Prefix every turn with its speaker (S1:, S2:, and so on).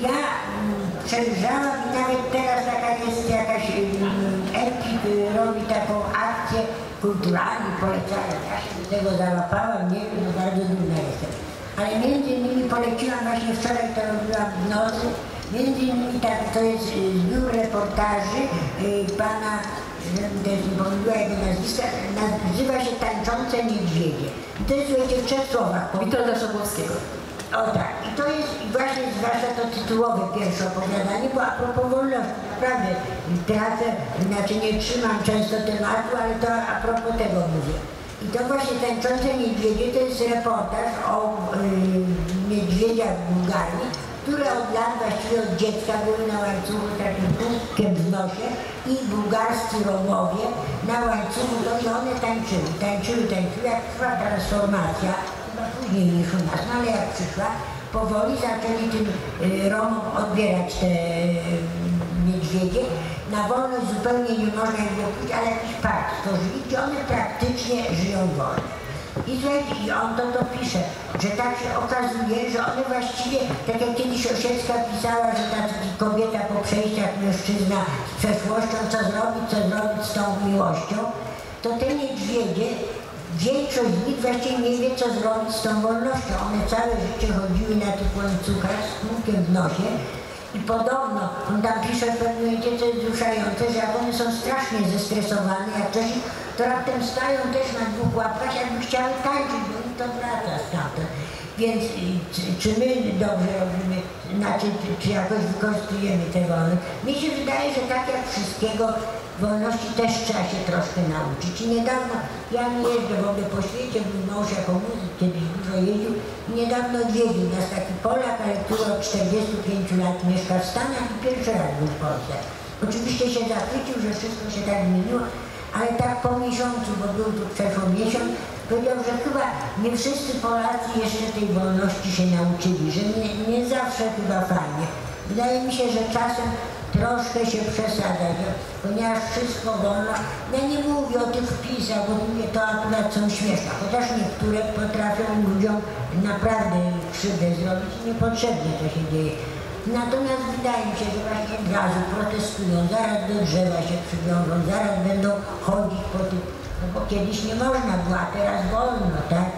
S1: Ja mm, przejrzałam i nawet teraz taka jest jakaś Empik robi taką akcję kulturalną, polecają. Ja się do tego załapałam, nie wiem, no bardzo dumna jestem. Ale między innymi poleciłam właśnie wczoraj, to robiłam w nocy, między innymi tak, to jest y, zbiór reportaży y, pana, też nie pomyliła jego nazwiska, nazywa się Tańczące Niedźwiedzie. To jest słuchajcie w trzech słowach.
S2: Witolda Szabłowskiego.
S1: O tak, i to jest właśnie zwłaszcza to tytułowe pierwsze opowiadanie, bo a propos wolności, naprawdę tracę, znaczy nie trzymam często tematu, ale to a propos tego mówię. I to właśnie Tańczące Niedźwiedzie to jest reportaż o y, niedźwiedziach w Bułgarii, które od lat, właściwie od dziecka były na łańcuchu takim punktkiem w nosie i bułgarscy Romowie na łańcuchu, to i one tańczyły, tańczyły, tańczyły, jak trwa transformacja, chyba później niż u nas, no ale jak przyszła, powoli zaczęli tym y, Romom odbierać te y, niedźwiedzie. Na wolność zupełnie nie można ich wypuścić, ale jakiś park stworzyli, gdzie one praktycznie żyją wolno. I i on to, to pisze, że tak się okazuje, że one właściwie, tak jak kiedyś Osiecka pisała, że ta kobieta po przejściach mężczyzna z przeszłością, co zrobić, co zrobić z tą miłością, to te niedźwiedzie, większość z nich właściwie nie wie, co zrobić z tą wolnością. One całe życie chodziły na tych łańcuchach z kółkiem w nosie i podobno, on tam pisze w co jest wzruszające, że jak one są strasznie zestresowane, jak coś, to raptem stają też na dwóch łapkach, jakby chciały tańczyć, bo im to wraca stamtąd. Więc y, czy, my dobrze robimy, znaczy, czy, jakoś wykorzystujemy te wolność? Mi się wydaje, że tak jak wszystkiego, wolności też trzeba się troszkę nauczyć. I niedawno, ja nie jeżdżę w ogóle po świecie, mój mąż jako muzyk kiedyś dużo jeździł niedawno odwiedził nas taki Polak, ale który od 45 lat mieszka w Stanach i pierwszy raz był w Polsce. Oczywiście się zachwycił, że wszystko się tak zmieniło, ale tak po miesiącu, bo był tu przeszło miesiąc, powiedział, że chyba nie wszyscy Polacy jeszcze tej wolności się nauczyli, że nie, nie zawsze chyba fajnie. Wydaje mi się, że czasem troszkę się przesadza, że, ponieważ wszystko wolno. Ja nie mówię o tych wpisach, bo mnie to akurat są śmieszne, chociaż niektóre potrafią ludziom naprawdę krzywdę zrobić i niepotrzebnie to się dzieje. Natomiast wydaje mi się, że właśnie od razu protestują, zaraz do drzewa się przywiążą, zaraz będą chodzić po tych, no bo kiedyś nie można było, a teraz wolno, tak?